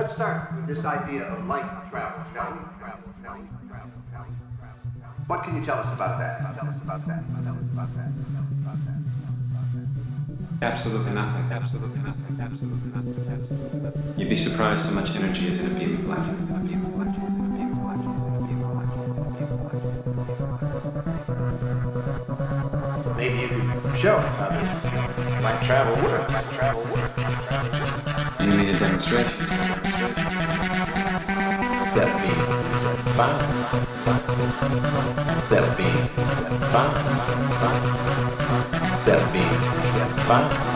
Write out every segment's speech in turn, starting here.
Let's start with this idea of light travel, shall we? What can you tell us about that? Tell us about that. Tell us about that. Absolutely nothing. Absolutely nothing. Absolutely nothing. You'd be surprised how much energy is in a beam of light. Maybe you could show us how this light travel works. Light travel works. You mean a demonstration? That'd be fine. That'd be fine. That'd be fine.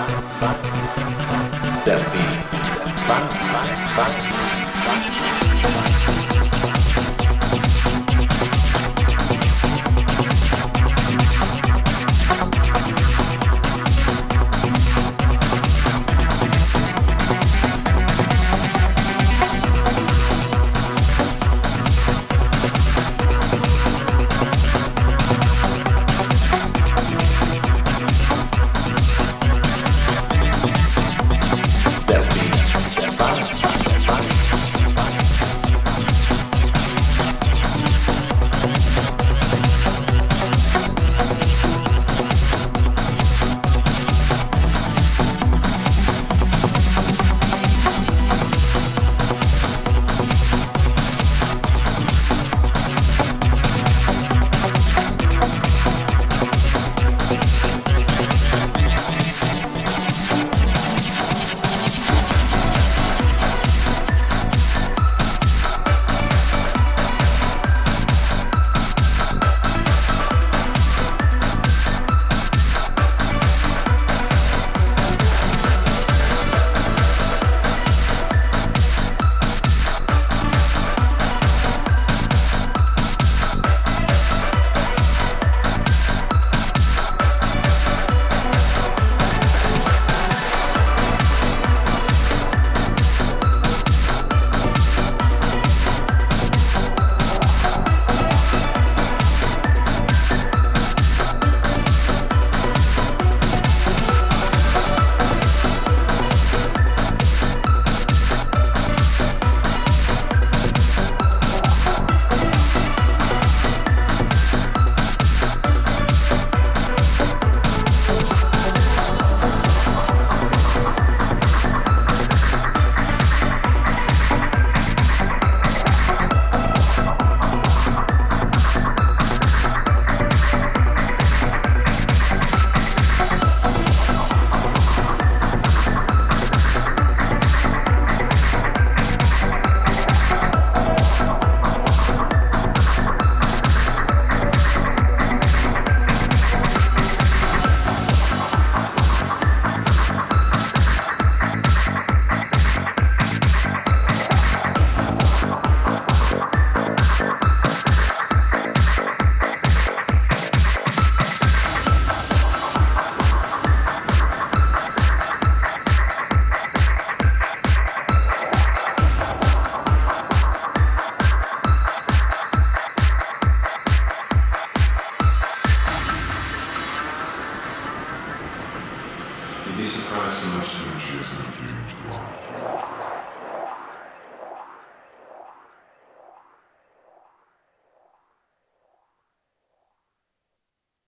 Be surprised how much energy is in